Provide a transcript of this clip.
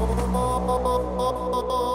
パパパパパパ。